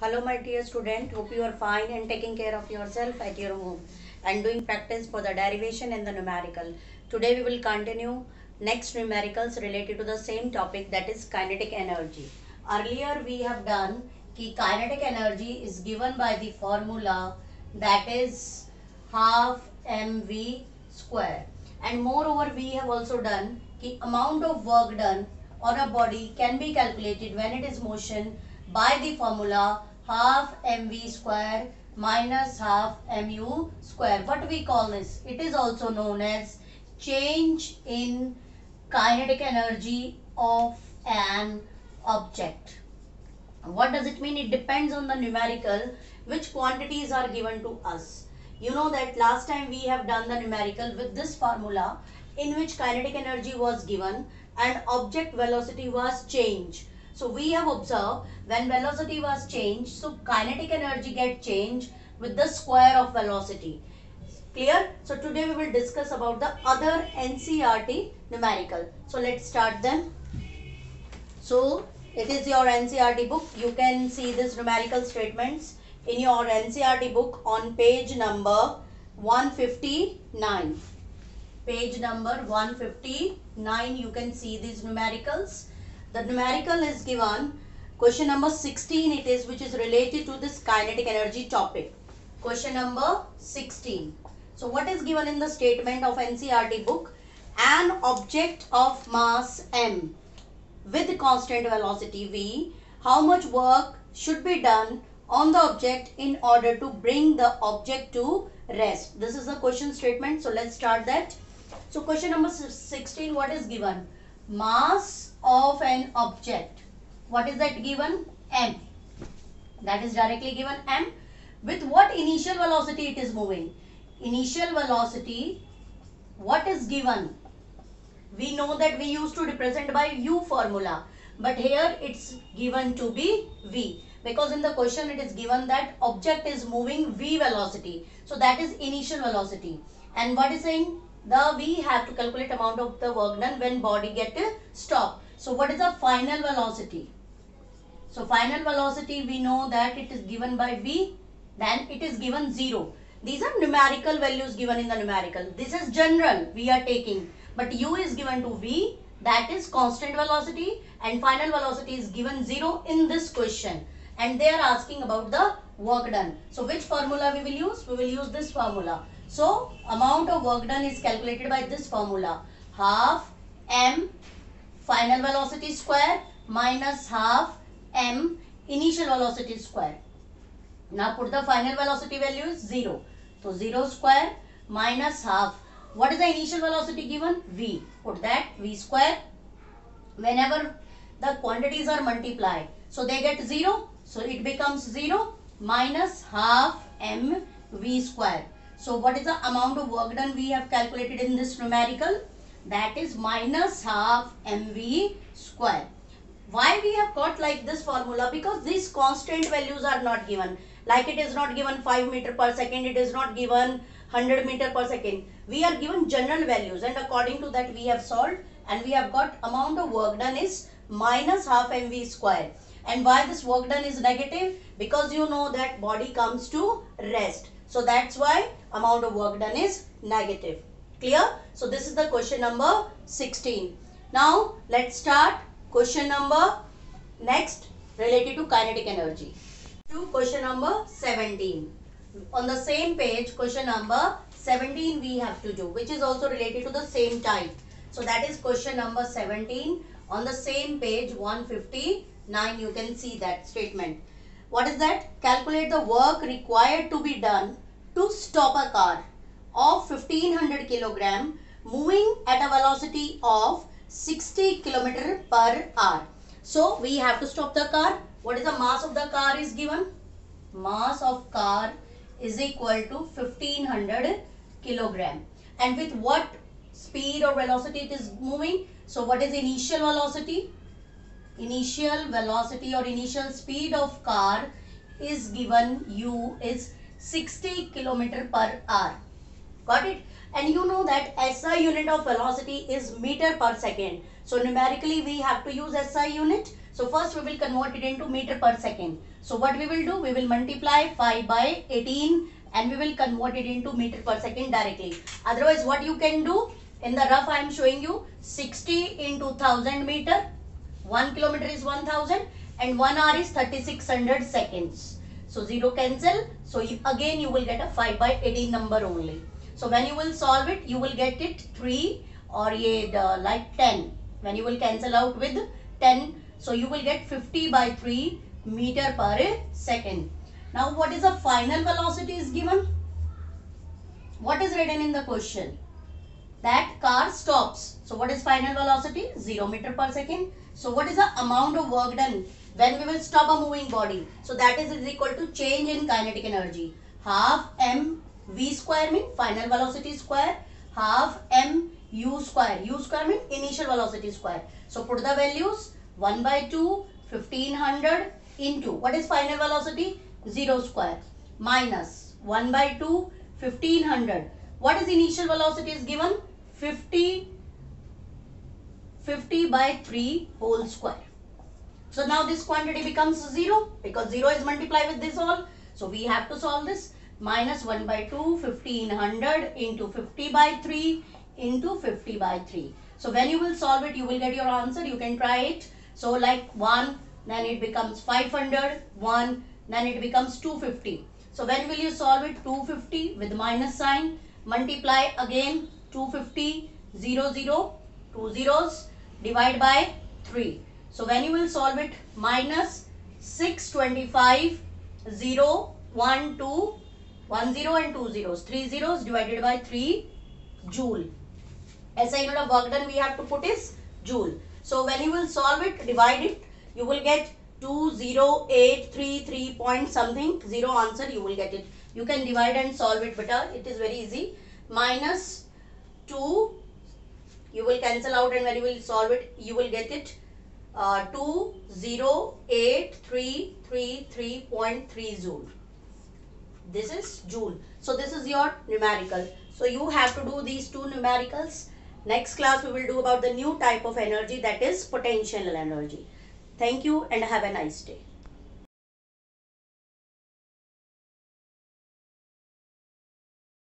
Hello my dear student, hope you are fine and taking care of yourself at your home and doing practice for the derivation and the numerical. Today we will continue next numericals related to the same topic that is kinetic energy. Earlier we have done ki kinetic energy is given by the formula that is half mv square and moreover we have also done ki amount of work done on a body can be calculated when it is motion by the formula half mv square minus half mu square. What we call this? It is also known as change in kinetic energy of an object. What does it mean? It depends on the numerical which quantities are given to us. You know that last time we have done the numerical with this formula in which kinetic energy was given and object velocity was changed so we have observed when velocity was changed, so kinetic energy get changed with the square of velocity. Clear? So today we will discuss about the other NCERT numerical. So let's start them. So it is your NCERT book. You can see this numerical statements in your NCERT book on page number 159. Page number 159 you can see these numericals the numerical is given question number 16 it is which is related to this kinetic energy topic. Question number 16. So what is given in the statement of NCERT book? An object of mass m with constant velocity v, how much work should be done on the object in order to bring the object to rest. This is the question statement. So let's start that. So question number 16 what is given? Mass of an object. What is that given? m. That is directly given m. With what initial velocity it is moving? Initial velocity, what is given? We know that we used to represent by u formula. But here it's given to be v. Because in the question it is given that object is moving v velocity. So that is initial velocity. And what is saying? The we have to calculate amount of the work done when body get stop. So what is the final velocity? So final velocity we know that it is given by V then it is given 0. These are numerical values given in the numerical. This is general we are taking but U is given to V that is constant velocity and final velocity is given 0 in this question and they are asking about the work done. So which formula we will use? We will use this formula. So amount of work done is calculated by this formula half m final velocity square minus half m initial velocity square. Now put the final velocity value is 0. So 0 square minus half. What is the initial velocity given? V. Put that V square. Whenever the quantities are multiplied. So they get 0. So it becomes 0 minus half m V square. So what is the amount of work done we have calculated in this numerical? That is minus half mv square. Why we have got like this formula? Because these constant values are not given. Like it is not given 5 meter per second, it is not given 100 meter per second. We are given general values and according to that we have solved and we have got amount of work done is minus half mv square. And why this work done is negative? Because you know that body comes to rest. So that's why amount of work done is negative. Clear? So this is the question number 16. Now let's start question number next related to kinetic energy. To question number 17. On the same page question number 17 we have to do which is also related to the same type. So that is question number 17 on the same page 159 you can see that statement. What is that? Calculate the work required to be done to stop a car of 1500 kilogram moving at a velocity of 60 kilometer per hour. So we have to stop the car. What is the mass of the car is given? Mass of car is equal to 1500 kilogram. And with what speed or velocity it is moving? So what is initial velocity? Initial velocity or initial speed of car is given u is 60 kilometer per hour. Got it? And you know that SI unit of velocity is meter per second. So numerically we have to use SI unit. So first we will convert it into meter per second. So what we will do? We will multiply 5 by 18 and we will convert it into meter per second directly. Otherwise what you can do? In the rough I am showing you 60 into 1000 meter. 1 kilometer is 1000 and 1 hour is 3600 seconds. So 0 cancel. So again you will get a 5 by 18 number only. So when you will solve it, you will get it 3 or ye, uh, like 10. When you will cancel out with 10, so you will get 50 by 3 meter per second. Now what is the final velocity is given? What is written in the question? That car stops. So what is final velocity? 0 meter per second. So what is the amount of work done when we will stop a moving body? So that is, is equal to change in kinetic energy. Half m v square mean final velocity square. Half m u square. u square mean initial velocity square. So put the values 1 by 2 1500 into what is final velocity 0 square minus 1 by 2 1500 what is initial velocity is given 50 50 by 3 whole square so now this quantity becomes 0 because 0 is multiplied with this all so we have to solve this minus 1 by 2 1500 into 50 by 3 into 50 by 3 so when you will solve it you will get your answer. You can try it. So like 1 then it becomes 500, 1, then it becomes 250. So when will you solve it? 250 with minus sign, multiply again. 250, 0, 0, 2 zeros, divide by 3. So when you will solve it, minus 625, 0, 1, 2, 1 0 and 2 zeros, 3 zeros divided by 3 joule. SI unit of work done we have to put is joule. So when you will solve it, divide it you will get 20833 point something zero answer you will get it you can divide and solve it better it is very easy minus 2 you will cancel out and when you will solve it you will get it uh, 20833.3 joule this is joule. So this is your numerical. So you have to do these two numericals. Next class we will do about the new type of energy that is potential energy. Thank you and have a nice day.